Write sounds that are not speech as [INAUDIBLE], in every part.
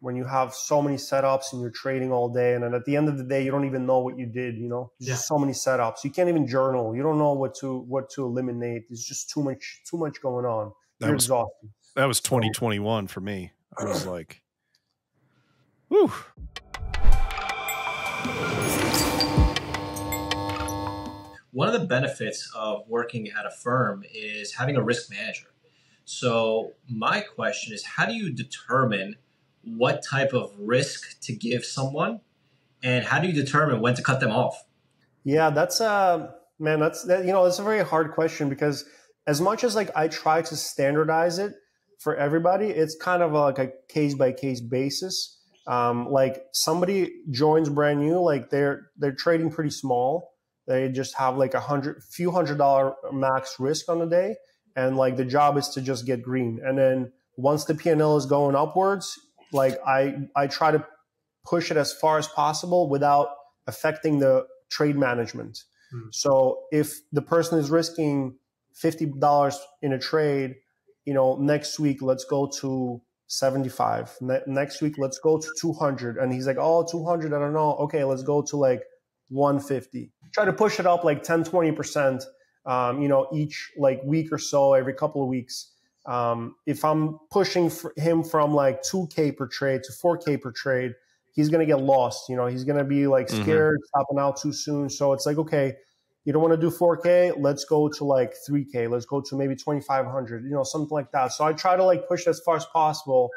when you have so many setups and you're trading all day and then at the end of the day you don't even know what you did you know there's Yeah. just so many setups you can't even journal you don't know what to what to eliminate there's just too much too much going on That you're was exhausted that was 2021 for me. I was [CLEARS THROAT] like, whew. One of the benefits of working at a firm is having a risk manager. So, my question is how do you determine what type of risk to give someone and how do you determine when to cut them off? Yeah, that's uh man, that's that you know, it's a very hard question because as much as like I try to standardize it for everybody, it's kind of like a case by case basis. Um, like somebody joins brand new, like they're they're trading pretty small. They just have like a hundred few hundred dollar max risk on the day, and like the job is to just get green. And then once the PNL is going upwards, like I I try to push it as far as possible without affecting the trade management. Hmm. So if the person is risking fifty dollars in a trade, you know, next week let's go to seventy-five. Ne- next week let's go to two hundred, and he's like, "Oh, 200, I don't know. Okay, let's go to like one fifty. Try to push it up like 10, 20 percent. Um, you know, each like week or so, every couple of weeks. Um, if I'm pushing for him from like 2K per trade to 4K per trade, he's going to get lost. You know, he's going to be like Mhm. scared, stopping out too soon. So it's like, okay, you don't want to do 4K, let's go to like 3K, let's go to maybe 2,500, you know, something like that. So I try to like push as far as possible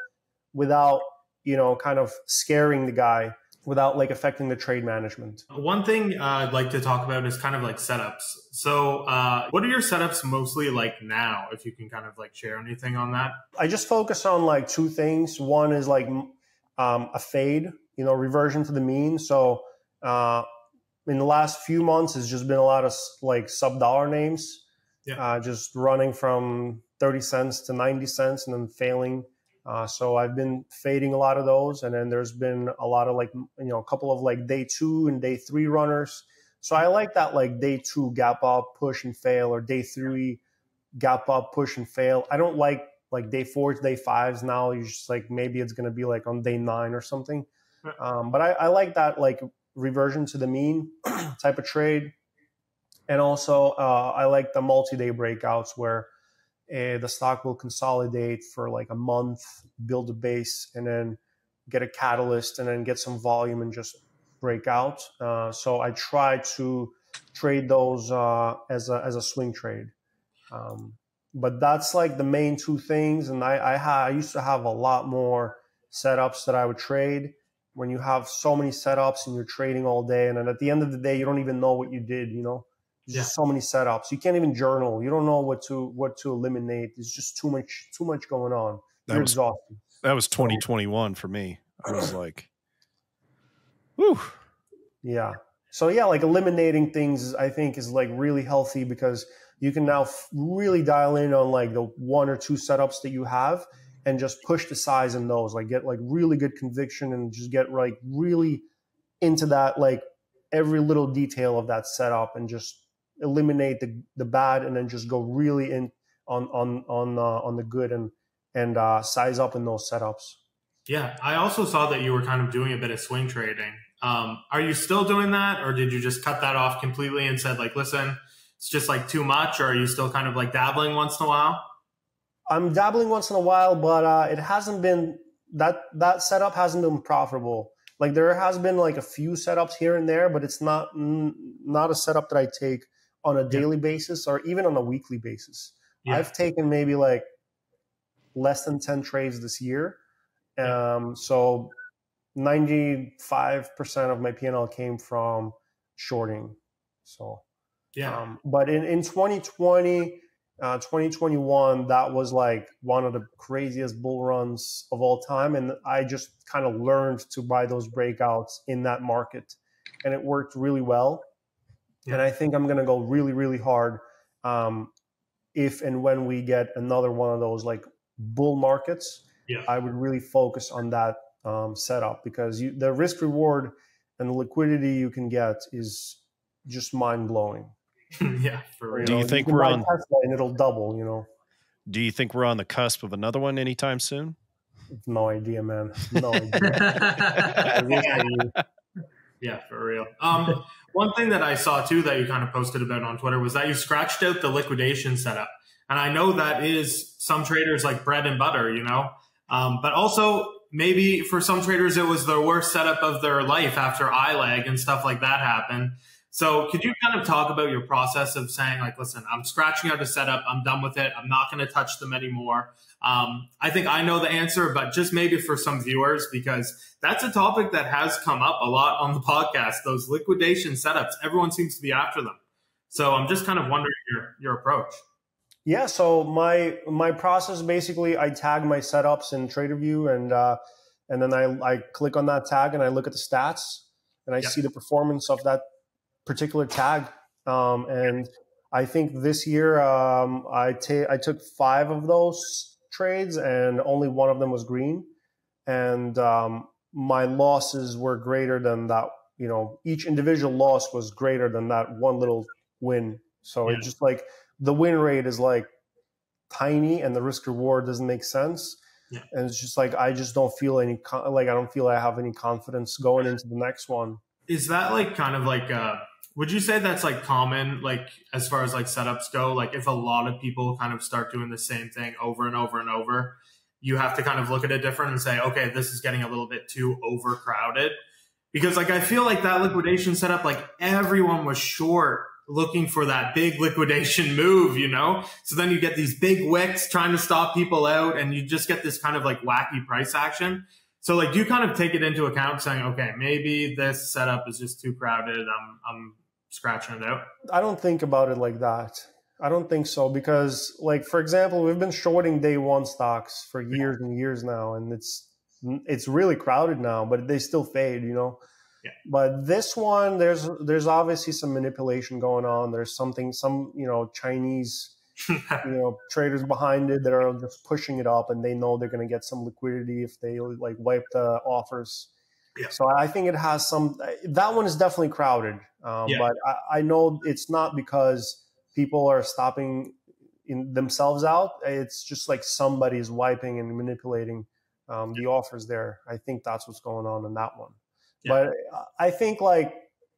without, you know, kind of scaring the guy without like affecting the trade management. One thing uh, I'd like to talk about is kind of like setups. So, uh, what are your setups mostly like now? If you can kind of like share anything on that. I just focus on like two things. One is like um, a fade, you know, reversion to the mean. So uh, in the last few months, it's just been a lot of like sub dollar names, Yeah. uh, just running from 30 cents to 90 cents and then failing. Uh, so I've been fading a lot of those. And then there's been a lot of like, you know, a couple of like day two and day three runners. So I like that like day two gap up, push and fail, or day three gap up, push and fail. I don't like like day fours, day fives. Now you're just like maybe it's gonna be like on day nine or something. Um, but I, I like that like reversion to the mean [CLEARS THROAT] type of trade, and also uh, I like the multi-day breakouts where uh, the stock will consolidate for like a month, build a base, and then get a catalyst, and then get some volume and just break out. Uh, so I try to trade those uh, as a as a swing trade. Um, but that's like the main two things. And I I, ha- I used to have a lot more setups that I would trade. When you have so many setups and you're trading all day, and then at the end of the day, you don't even know what you did. You know, there's just so many setups. You can't even journal. You don't know what to what to eliminate. There's just too much too much going on. That you're was exhausted. that was 2021 for me. I was [CLEARS THROAT] like, whew. Yeah. So yeah, like eliminating things, I think, is like really healthy because you can now f- really dial in on like the one or two setups that you have and just push the size in those. Like get like really good conviction and just get like really into that like every little detail of that setup and just eliminate the the bad and then just go really in on on on uh, on the good and and uh, size up in those setups. Yeah, I also saw that you were kind of doing a bit of swing trading. Um, are you still doing that, or did you just cut that off completely and said like, listen, it's just like too much, or are you still kind of like dabbling once in a while? I'm dabbling once in a while, but uh, it hasn't been that that setup hasn't been profitable. Like there has been like a few setups here and there, but it's not not a setup that I take on a daily basis or even on a weekly basis. Yeah. I've taken maybe like less than ten trades this year, um, so ninety five percent of my PNL came from shorting. So Yeah, um, but in, in 2020, uh, 2021, that was like one of the craziest bull runs of all time. And I just kind of learned to buy those breakouts in that market. And it worked really well. And I think I'm going to go really, really hard um, if and when we get another one of those like bull markets. Yeah. I would really focus on that um, setup because you, the risk reward and the liquidity you can get is just mind blowing. [LAUGHS] yeah, for real. Do you think can we're on- Tesla and it'll double? You know, Do you think we're on the cusp of another one anytime soon? No idea, man. No [LAUGHS] idea. [LAUGHS] yeah, for real. Um, one thing that I saw too that you kind of posted about on Twitter was that you scratched out the liquidation setup, and I know that is some traders like bread and butter, you know. Um, but also maybe for some traders it was the worst setup of their life after ILAG and stuff like that happened. So could you kind of talk about your process of saying like, listen, I'm scratching out a setup. I'm done with it. I'm not going to touch them anymore. Um, I think I know the answer, but just maybe for some viewers, because that's a topic that has come up a lot on the podcast, those liquidation setups. Everyone seems to be after them. So I'm just kind of wondering your, your approach. Yeah, so my my process basically I tag my setups in TraderVue and uh, and then I, I click on that tag and I look at the stats and I see the performance of that particular tag. Um, and I think this year um, I, ta- I took five of those trades and only one of them was green. And um, my losses were greater than that. You know, each individual loss was greater than that one little win. So yeah. it's just like the win rate is like tiny and the risk reward doesn't make sense. Yeah. And it's just like I just don't feel any like I don't feel I have any confidence going into the next one. Is that like kind of like uh would you say that's like common like as far as like setups go like if a lot of people kind of start doing the same thing over and over and over you have to kind of look at it different and say okay this is getting a little bit too overcrowded because like I feel like that liquidation setup like everyone was short looking for that big [LAUGHS] liquidation move, you know? So then you get these big wicks trying to stop people out and you just get this kind of like wacky price action. So like do you kind of take it into account saying, okay, maybe this setup is just too crowded. I'm I'm scratching it out. I don't think about it like that. I don't think so because like for example, we've been shorting day one stocks for years and years now and it's it's really crowded now, but they still fade, you know. Yeah. But this one, there's there's obviously some manipulation going on. There's something, some you know Chinese, [LAUGHS] you know traders behind it that are just pushing it up, and they know they're going to get some liquidity if they like wipe the offers. Yeah. So I think it has some. That one is definitely crowded, um, yeah. but I, I know it's not because people are stopping in themselves out. It's just like somebody's wiping and manipulating um, the offers there. I think that's what's going on in that one. But I think like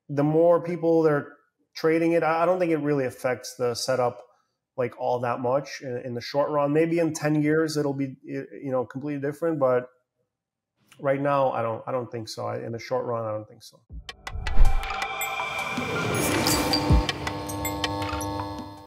the more people that are trading it, I don't think it really affects the setup like all that much in, in, the short run. Maybe in ten years it'll be you know completely different, but right now, I don't I don't think so. I, in the short run, I don't think so.